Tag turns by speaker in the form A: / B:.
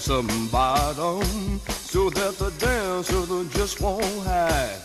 A: some bottom so that the dancer just won't hide.